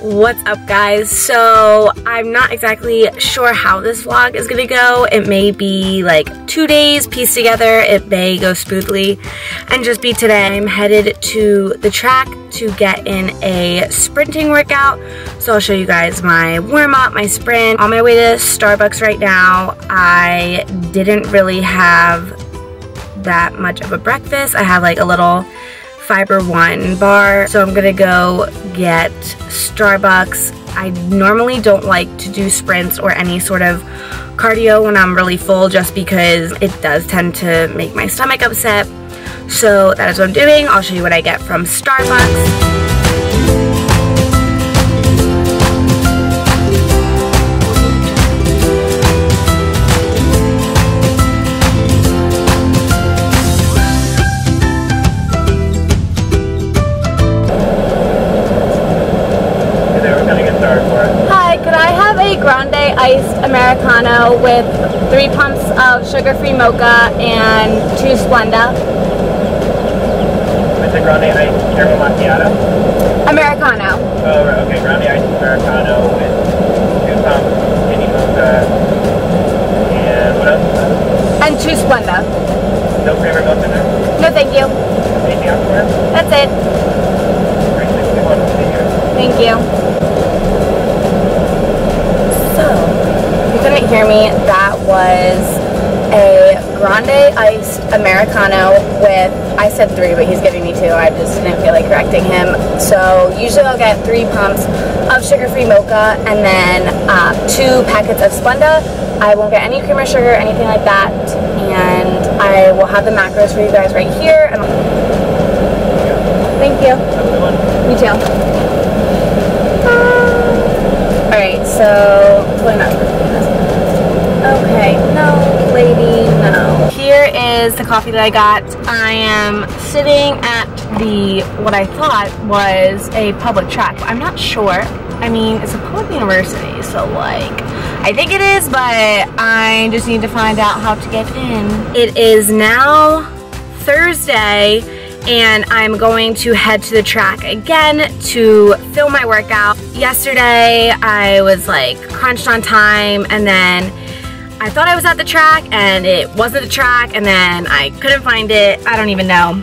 What's up guys? So I'm not exactly sure how this vlog is gonna go. It may be like two days pieced together. It may go smoothly and just be today. I'm headed to the track to get in a sprinting workout. So I'll show you guys my warm up, my sprint. On my way to Starbucks right now. I didn't really have that much of a breakfast. I have like a little Fiber One bar. So I'm gonna go get Starbucks. I normally don't like to do sprints or any sort of cardio when I'm really full just because it does tend to make my stomach upset. So that is what I'm doing. I'll show you what I get from Starbucks. Iced Americano with three pumps of sugar-free mocha and two Splenda. With the grande iced caramel macchiato? Americano. Oh, okay, grande iced Americano with two pumps, mini mocha, and what else? And two Splenda. No creamer milk in there? No, thank you. Anything else for us? That's it. Thank you. Me, that was a grande iced Americano with, I said three, but he's giving me two. I just didn't feel like correcting him. So usually I'll get three pumps of sugar-free mocha and then uh, two packets of Splenda. I won't get any cream or sugar, anything like that. And I will have the macros for you guys right here. And Thank you. You too. Alright, so, totally not Okay, no, lady, no. Here is the coffee that I got. I am sitting at the, what I thought was a public track. I'm not sure. I mean, it's a public university, so like, I think it is, but I just need to find out how to get in. It is now Thursday, and I'm going to head to the track again to film my workout. Yesterday, I was like crunched on time, and then I thought I was at the track and it wasn't a track and then I couldn't find it. I don't even know.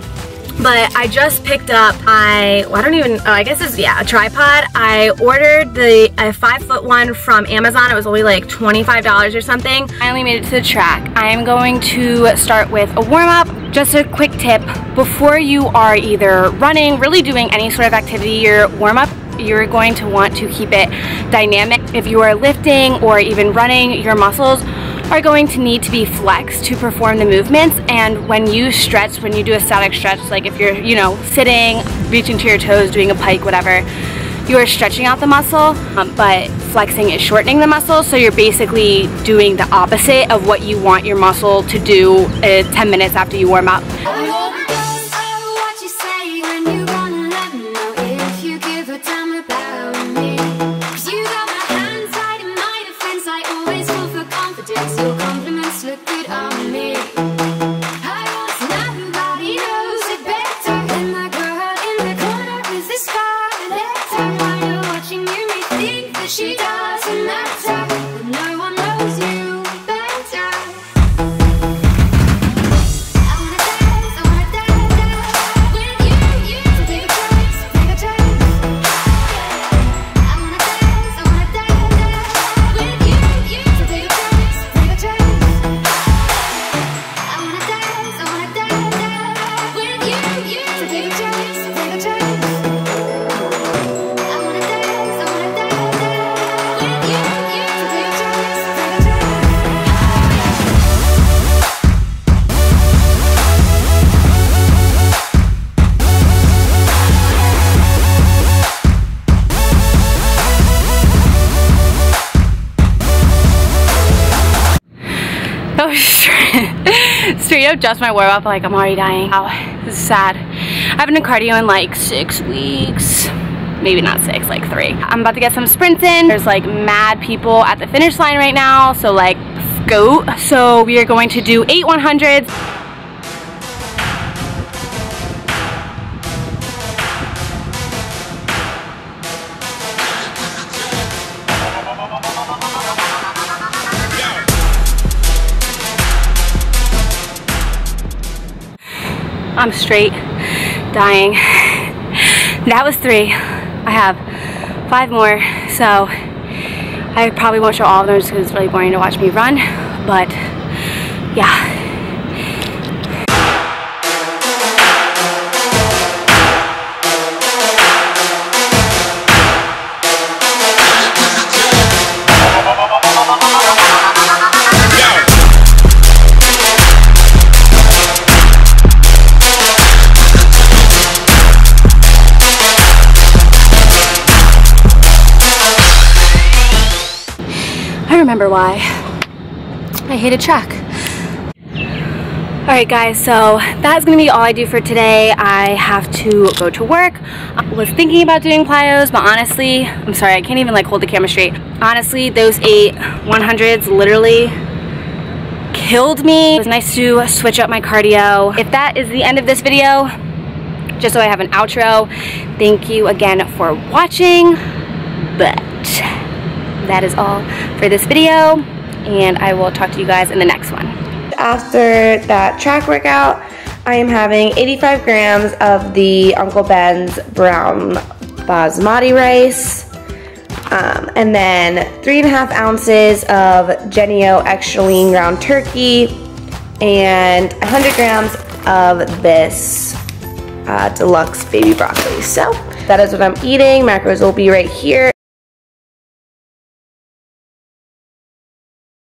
But I just picked up my, well, I don't even, oh, I guess it's, yeah, a tripod. I ordered the a five foot one from Amazon. It was only like $25 or something. Only made it to the track. I am going to start with a warm up. Just a quick tip, before you are either running, really doing any sort of activity, your warm up you're going to want to keep it dynamic. If you are lifting or even running, your muscles are going to need to be flexed to perform the movements and when you stretch, when you do a static stretch, like if you're, you know, sitting, reaching to your toes, doing a pike, whatever, you are stretching out the muscle, um, but flexing is shortening the muscle, so you're basically doing the opposite of what you want your muscle to do uh, 10 minutes after you warm up. Up just my warm up like I'm already dying. Oh, this is sad. I haven't done cardio in like six weeks. Maybe not six like three. I'm about to get some sprints in. There's like mad people at the finish line right now so like go so we are going to do eight 100s I'm straight dying. That was three. I have five more, so I probably won't show all of them just because it's really boring to watch me run, but yeah. I remember why. I hated track. Alright guys, so that's to be all I do for today. I have to go to work. I was thinking about doing plyos, but honestly, I'm sorry, I can't even like hold the camera straight. Honestly, those eight 100s literally killed me. It was nice to switch up my cardio. If that is the end of this video, just so I have an outro, thank you again for watching. But that is all for this video and I will talk to you guys in the next one. After that track workout, I am having 85 grams of the Uncle Ben's brown basmati rice, um, and then three and a half ounces of Jennie-O extra lean ground turkey, and 100 grams of this uh, deluxe baby broccoli. So that is what I'm eating. Macros will be right here.